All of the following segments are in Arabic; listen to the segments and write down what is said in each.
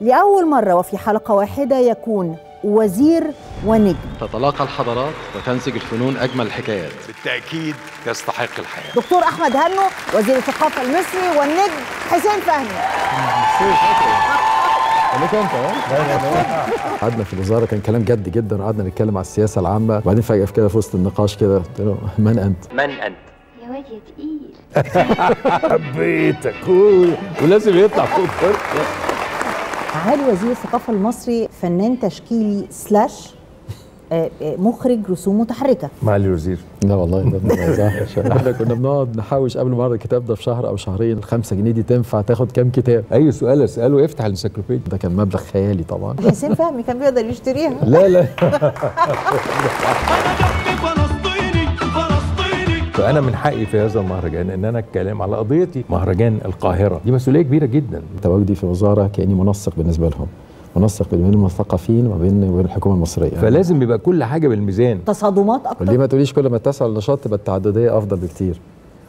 لأول مرة وفي حلقة واحدة يكون وزير ونجم. تتلاقى الحضارات وتنسج الفنون أجمل الحكايات بالتأكيد يستحق الحياة. دكتور أحمد هنو وزير الثقافة المصري والنجم حسين فهمي. قعدنا في الوزارة كان كلام جد جدا وقعدنا نتكلم على السياسة العامة وبعدين فجأة في كده في وسط النقاش كده قلت له من أنت؟ من أنت؟ يا واد يا تقيل. حبيتك. ولازم يطلع فوق معالي وزير الثقافة المصري فنان تشكيلي سلاش آه، آه، مخرج رسوم متحركة. معالي الوزير لا والله ده إحنا كنا بنقعد نحوش قبل ما الكتاب ده بشهر أو شهرين الخمسة جنيه دي تنفع تاخد كام كتاب؟ أي سؤال اساله افتح الانسيكلوبيديا. ده كان مبلغ خيالي طبعا. حسين فهمي كان بيقدر يشتريها. لا لا. فانا من حقي في هذا المهرجان إن أنا اتكلم على قضيتي مهرجان القاهرة. دي مسؤولية كبيرة جدا. تواجدي في الوزاره كأني منسق بالنسبة لهم. منسق بين المثقفين وبين وبين الحكومة المصرية. فلازم يبقى كل حاجة بالميزان. تصادمات وليه أكتر ما تقوليش كل ما تسعى للنشاط تبقى التعددية أفضل بكتير.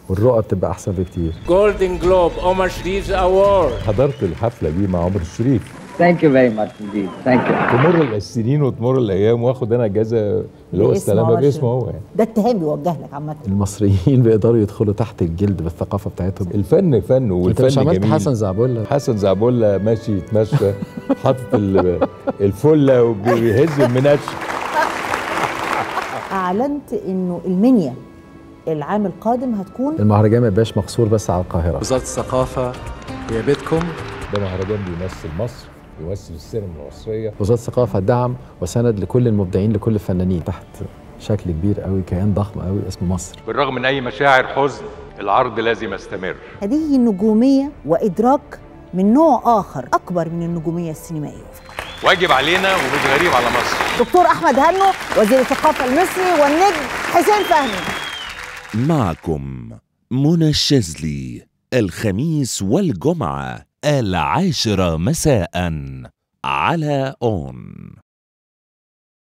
والرؤى بتبقى أحسن بكتير. Golden Globe عمر شريف award حضرت الحفلة دي مع عمر الشريف. Thank you very much indeed. Thank you. تمر السنين وتمر الأيام وآخد أنا إجازة اللي هو عمر باسمه هو. يعني ده اتهام بيوجه لك عامة. المصريين بيقدروا يدخلوا تحت الجلد بالثقافة بتاعتهم. الفن فن أنت والفن مش عملت جميل. حسن زعبولة؟ حسن زعبولة ماشي يتمشى حاطط ال- الفلة وبيهز المنش أعلنت إنه المنيا العام القادم هتكون المهرجان ما يبقاش مقصور بس على القاهرة. وزارة الثقافة هي بيتكم. ده مهرجان بيمثل مصر. بيمثل السينما المصريه وزارة الثقافة دعم وسند لكل المبدعين لكل الفنانين. تحت شكل كبير قوي كيان ضخم قوي اسمه مصر. بالرغم من أي مشاعر حزن العرض لازم يستمر. هذه نجومية وإدراك من نوع آخر أكبر من النجومية السينمائية. واجب علينا ومش غريب على مصر. دكتور أحمد هنو وزير الثقافة المصري والنجم حسين فهمي. معكم منى الشاذلي الخميس والجمعة. العاشرة مساء على أون.